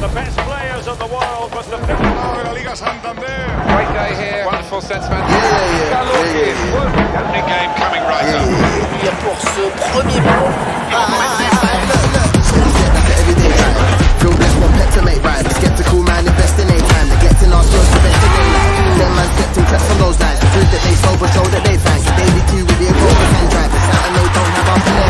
the best players of the world, but the de la Liga Santander. Great day here, wonderful sentiment. Yeah, yeah, yeah. Golovkin, Opening game coming right up. Yeah, pour ce premier ballon. Ah, ah, ah, look, look. Steady step, that's an everyday grind. Feel blessed, one pet to make rhyme. Skeptical man, invest in a time. Neglecting our skills to best in their life. Them man stepped in traps on those lines. Prove that they sober, show that they thank. Daily Q with the approach and drive. It's something they don't have up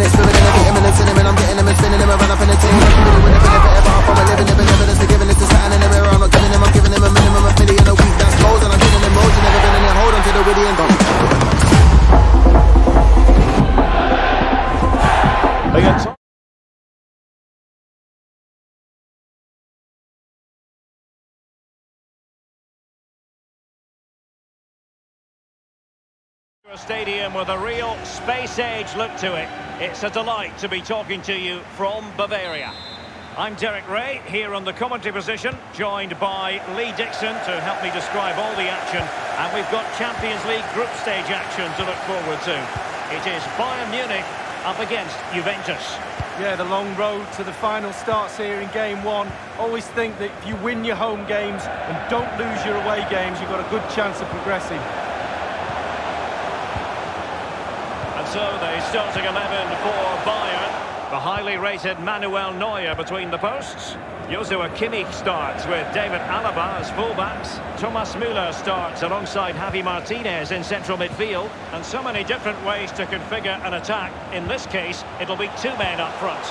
stadium with a real space age look to it. It's a delight to be talking to you from Bavaria. I'm Derek Ray, here on the commentary position, joined by Lee Dixon to help me describe all the action. And we've got Champions League group stage action to look forward to. It is Bayern Munich up against Juventus. Yeah, the long road to the final starts here in game one. Always think that if you win your home games and don't lose your away games, you've got a good chance of progressing. And so the starting 11 for Bayern. The highly rated Manuel Neuer between the posts. Joshua Kimmich starts with David Alaba as fullbacks. Thomas Müller starts alongside Javi Martinez in central midfield. And so many different ways to configure an attack. In this case, it'll be two men up front.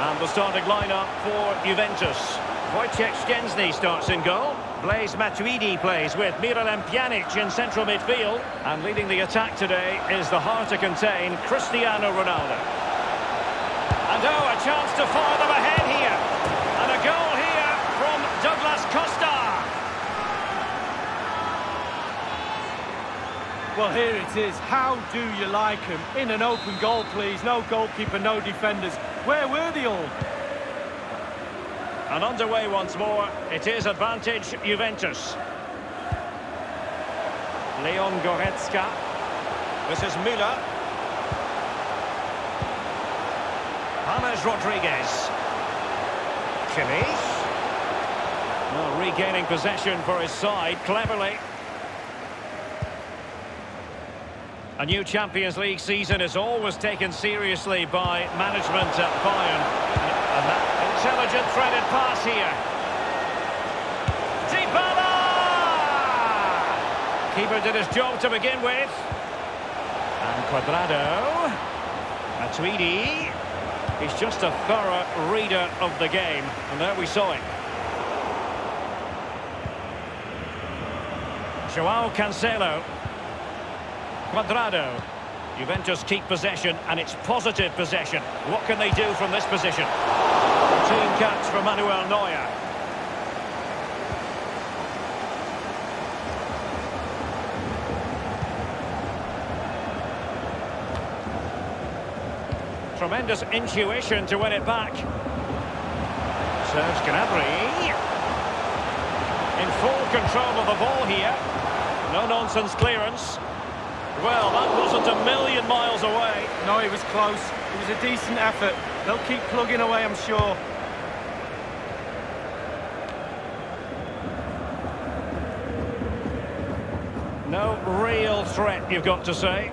And the starting lineup for Juventus. Wojciech Szczęsny starts in goal. Blaise Matuidi plays with Miralem Pjanic in central midfield. And leading the attack today is the hard to contain Cristiano Ronaldo. And oh, a chance to fire them ahead here. And a goal here from Douglas Costa. Well, here it is. How do you like him? In an open goal, please. No goalkeeper, no defenders. Where were they all? And underway once more. It is advantage Juventus. Leon Goretzka. This is Müller. James Rodriguez. Kimmich. Well, regaining possession for his side cleverly. A new Champions League season is always taken seriously by management at Bayern. Intelligent threaded pass here. Dybala! Keeper did his job to begin with. And Cuadrado. Matuidi. He's just a thorough reader of the game. And there we saw it. Joao Cancelo. Cuadrado. Juventus keep possession, and it's positive possession. What can they do from this position? Team cuts for Manuel Neuer. Tremendous intuition to win it back. Serge Gnabry. In full control of the ball here. No-nonsense clearance. Well, that wasn't a million miles away. No, he was close. It was a decent effort. They'll keep plugging away, I'm sure. No real threat, you've got to say.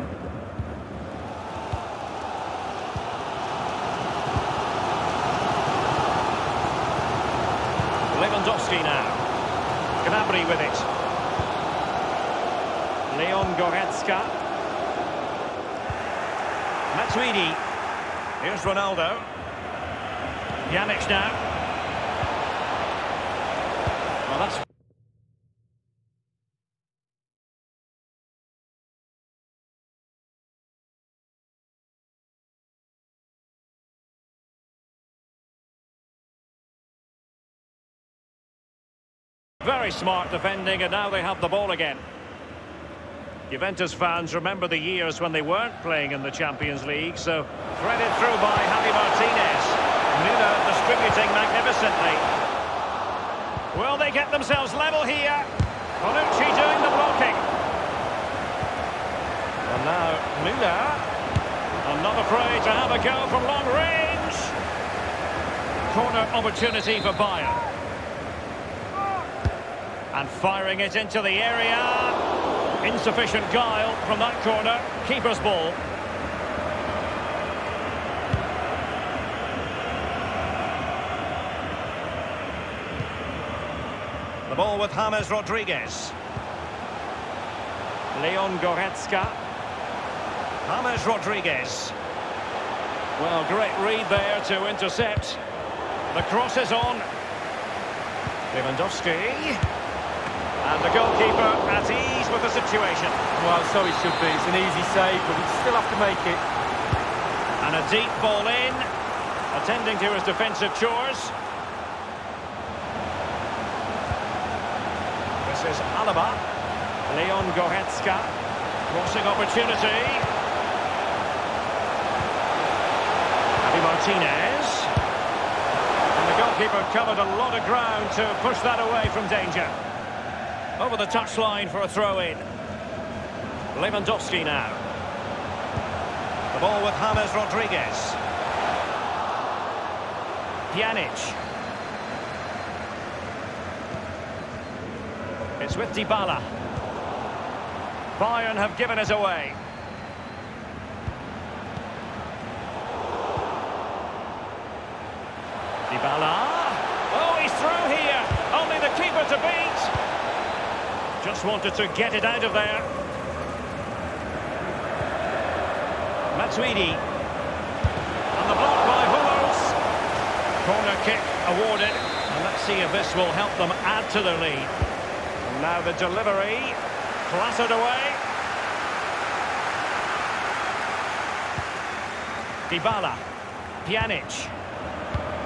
Lewandowski now. Gnabry with it. Leon Goretzka. Matuidi. Here's Ronaldo. Pjanic now. Very smart defending, and now they have the ball again. Juventus fans remember the years when they weren't playing in the Champions League, so threaded through by Javi Martinez. Nuno distributing magnificently. Will they get themselves level here? Bonucci doing the blocking. And now Nuno. I'm not afraid to have a go from long range. Corner opportunity for Bayern. And firing it into the area. Insufficient guile from that corner. Keeper's ball. The ball with James Rodriguez. Leon Goretzka. James Rodriguez. Well, great read there to intercept. The cross is on. Lewandowski. And the goalkeeper at ease with the situation. Well, so it should be. It's an easy save, but we still have to make it. And a deep ball in. Attending to his defensive chores. This is Alaba. Leon Goretzka. Crossing opportunity. Javi Martinez. And the goalkeeper covered a lot of ground to push that away from danger. Over the touchline for a throw-in. Lewandowski now. The ball with James Rodriguez. Pjanic. It's with Dybala. Bayern have given us away. Dybala. Oh, he's through here. Only the keeper to beat. Just wanted to get it out of there. Matuidi. And the block by Hummels. Corner kick awarded. And let's see if this will help them add to their lead. And now the delivery. Clattered away. Dybala. Pjanic.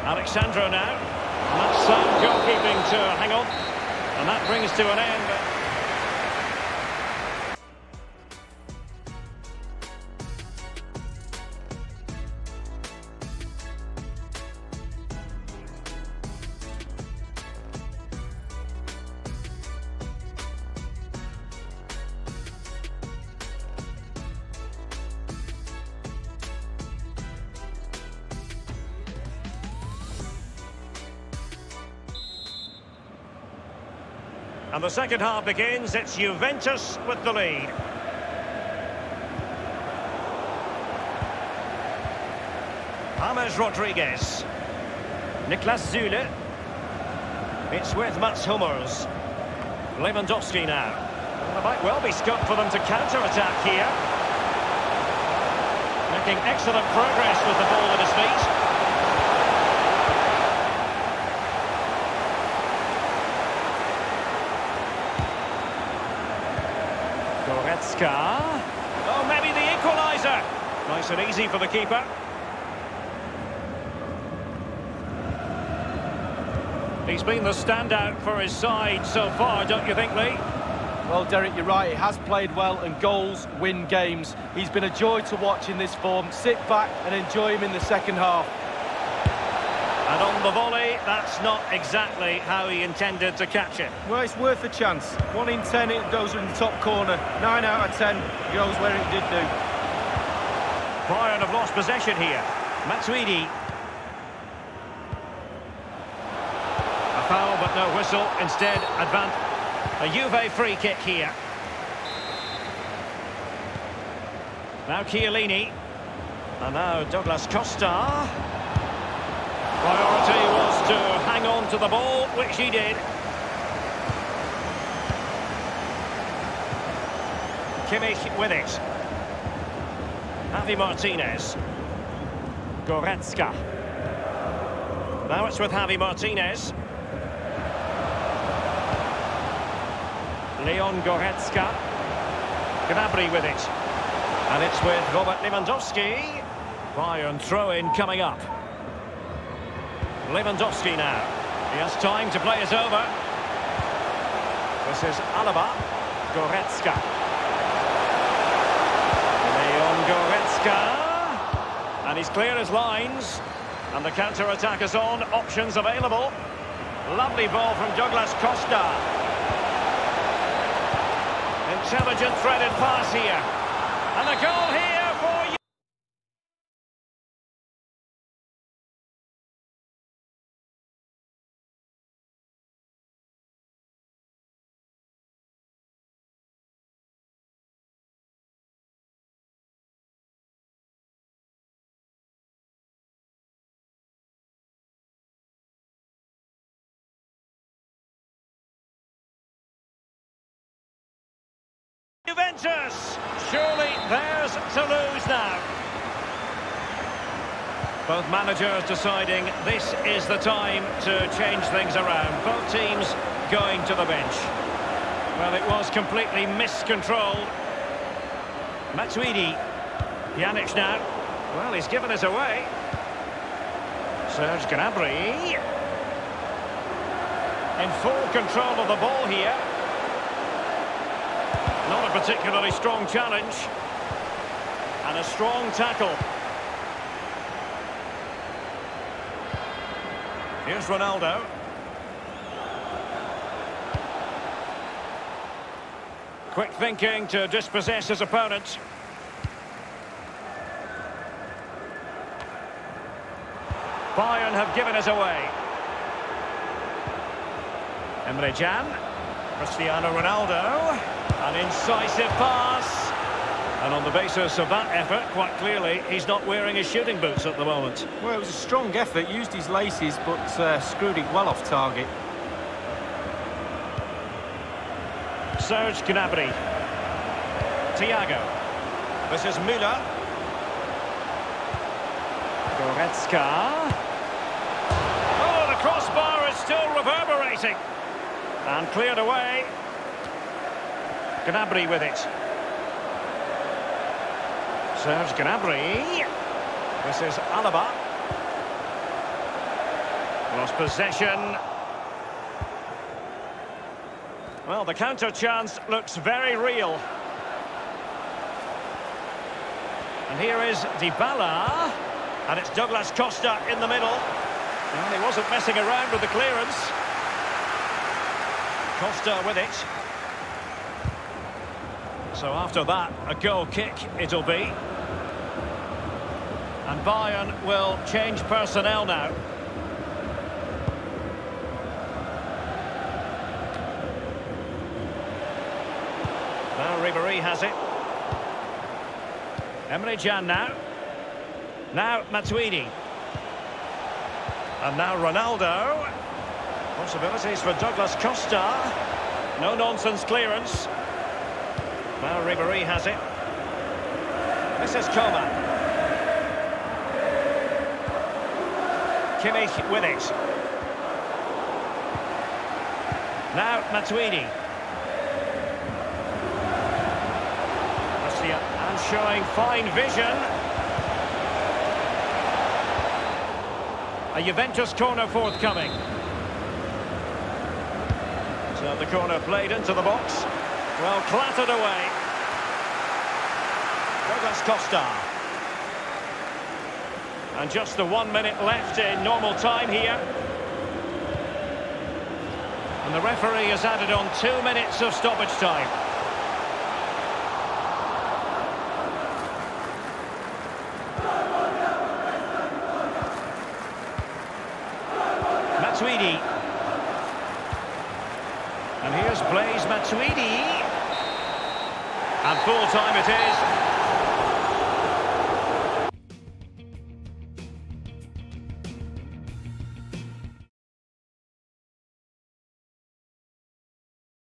Alex Sandro now. And that's sound goalkeeping to hang on. And that brings to an end. And the second half begins. It's Juventus with the lead. James Rodriguez. Niklas Süle. It's with Mats Hummels. Lewandowski now. There might well be scope for them to counter-attack here. Making excellent progress with the ball at his feet. Goretzka. Oh, maybe the equaliser. Nice and easy for the keeper. He's been the standout for his side so far, don't you think, Lee? Well, Derek, you're right. He has played well, and goals win games. He's been a joy to watch in this form. Sit back and enjoy him in the second half. And on the volley, that's not exactly how he intended to catch it. Well, it's worth a chance. One in ten, it goes in the top corner. Nine out of ten goes where it did do. Bayern have lost possession here. Matuidi. A foul, but no whistle. Instead, advance. A Juve free kick here. Now Chiellini. And now Douglas Costa. Priority was to hang on to the ball, which he did. Kimmich with it. Javi Martinez. Goretzka. Now it's with Javi Martinez. Leon Goretzka. Gnabry with it. And it's with Robert Lewandowski. Bayern throw-in coming up. Lewandowski now. He has time to play it over. This is Alaba. Goretzka. And he's clear as lines. And the counter-attack is on. Options available. Lovely ball from Douglas Costa. Intelligent threaded pass here. And a goal here Juventus! Surely theirs to lose now. Both managers deciding this is the time to change things around. Both teams going to the bench. Well, it was completely miscontrolled. Matuidi. Pjanic now. Well, he's given us away. Serge Gnabry. In full control of the ball here. A particularly strong challenge. And a strong tackle. Here's Ronaldo. Quick thinking to dispossess his opponent. Bayern have given us away. Emre Can. Cristiano Ronaldo. An incisive pass. And on the basis of that effort, quite clearly, he's not wearing his shooting boots at the moment. Well, it was a strong effort, used his laces, but uh, screwed it well off target. Serge Gnabry. Thiago. This is Müller. Goretzka. Oh, the crossbar is still reverberating. And cleared away. Gnabry with it. Serge Gnabry. This is Alaba. Lost possession. Well, the counter chance looks very real. And here is Dybala. And it's Douglas Costa in the middle. And he wasn't messing around with the clearance. Costa with it. So after that, a goal kick it'll be. And Bayern will change personnel now. Now Ribéry has it. Emre Can now. Now Matuidi. And now Ronaldo. Possibilities for Douglas Costa. No nonsense clearance. Now Ribéry has it. This is Coman. Kimmich with it. Now Matuidi. And showing fine vision. A Juventus corner forthcoming. So the corner played into the box. Well, clattered away. Douglas Costa. And just the one minute left in normal time here. And the referee has added on two minutes of stoppage time. Matuidi. And here's Blaise Matuidi. And full time it is.